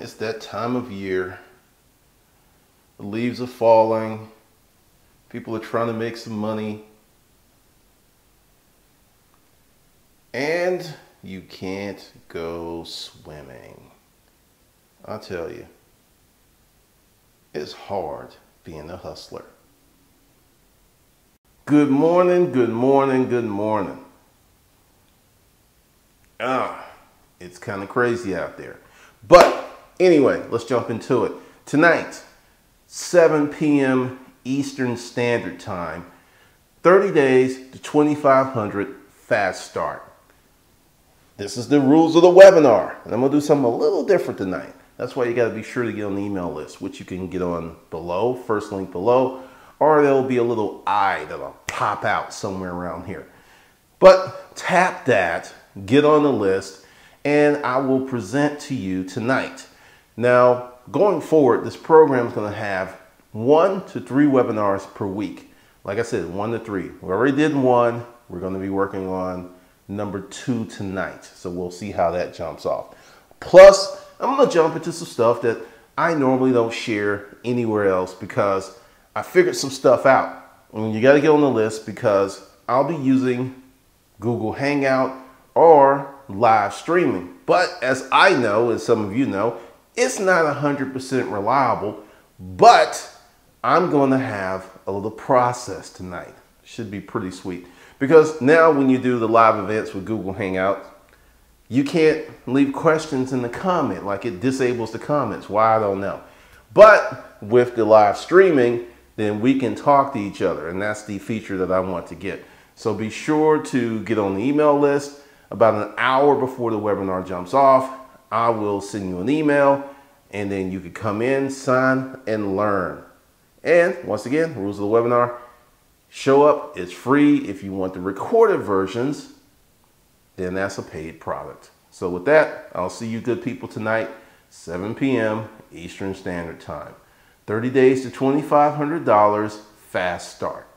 it's that time of year. The leaves are falling. People are trying to make some money. And you can't go swimming. I tell you, it's hard being a hustler. Good morning, good morning, good morning. Ah, it's kind of crazy out there. But anyway, let's jump into it. Tonight, 7 p.m. Eastern Standard Time, 30 days to 2500 fast start. This is the rules of the webinar. And I'm to do something a little different tonight. That's why you got to be sure to get on the email list, which you can get on below, first link below, or there'll be a little eye that'll pop out somewhere around here. But tap that, get on the list, and I will present to you tonight. Now, going forward, this program is going to have one to three webinars per week. Like I said, one to three. We already did one. We're going to be working on number two tonight. So we'll see how that jumps off. Plus, I'm going to jump into some stuff that I normally don't share anywhere else because I figured some stuff out. And you got to get on the list because I'll be using Google Hangout or live streaming. But as I know, as some of you know, it's not 100% reliable, but I'm going to have a little process tonight. Should be pretty sweet. Because now when you do the live events with Google Hangouts, you can't leave questions in the comment, like it disables the comments. Why, I don't know. But with the live streaming, then we can talk to each other, and that's the feature that I want to get. So be sure to get on the email list about an hour before the webinar jumps off. I will send you an email, and then you can come in, sign, and learn. And once again, rules of the webinar, show up, it's free. If you want the recorded versions, then that's a paid product. So with that, I'll see you good people tonight, 7 p.m. Eastern Standard Time. 30 days to $2,500, fast start.